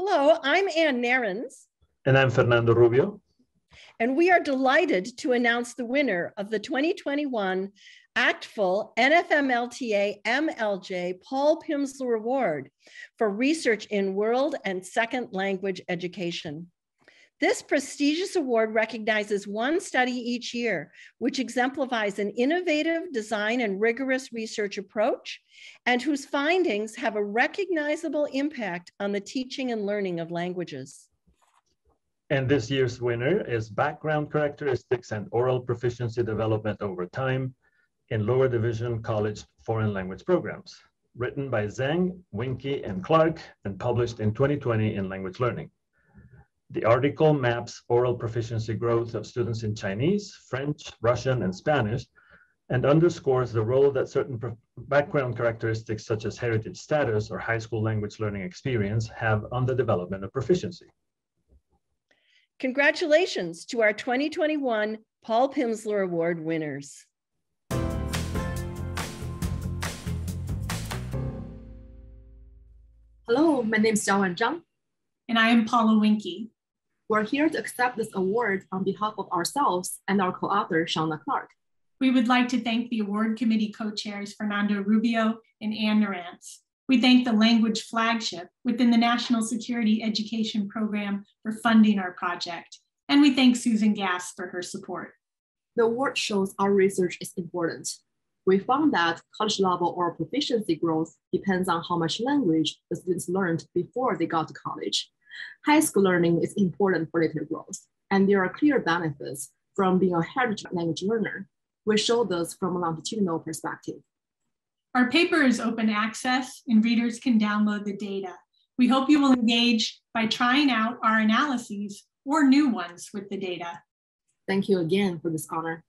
Hello, I'm Anne Nerenz. And I'm Fernando Rubio. And we are delighted to announce the winner of the 2021 ACTFL NFMLTA MLJ Paul Pimsleur Award for research in world and second language education. This prestigious award recognizes one study each year, which exemplifies an innovative design and rigorous research approach, and whose findings have a recognizable impact on the teaching and learning of languages. And this year's winner is Background Characteristics and Oral Proficiency Development over Time in Lower Division College Foreign Language Programs, written by Zhang, Winke, and Clark, and published in 2020 in Language Learning. The article maps oral proficiency growth of students in Chinese, French, Russian, and Spanish, and underscores the role that certain background characteristics such as heritage status or high school language learning experience have on the development of proficiency. Congratulations to our 2021 Paul Pimsleur Award winners. Hello, my name is Xiaowan Zhang. And I am Paula Winke. We're here to accept this award on behalf of ourselves and our co-author, Shaunna Clark. We would like to thank the award committee co-chairs, Fernando Rubio and Anne Nerenz. We thank the language flagship within the National Security Education Program for funding our project. And we thank Susan Gass for her support. The award shows our research is important. We found that college level oral proficiency growth depends on how much language the students learned before they got to college. High school learning is important for later growth, and there are clear benefits from being a heritage language learner. We show this from a longitudinal perspective. Our paper is open access and readers can download the data. We hope you will engage by trying out our analyses or new ones with the data. Thank you again for this honor.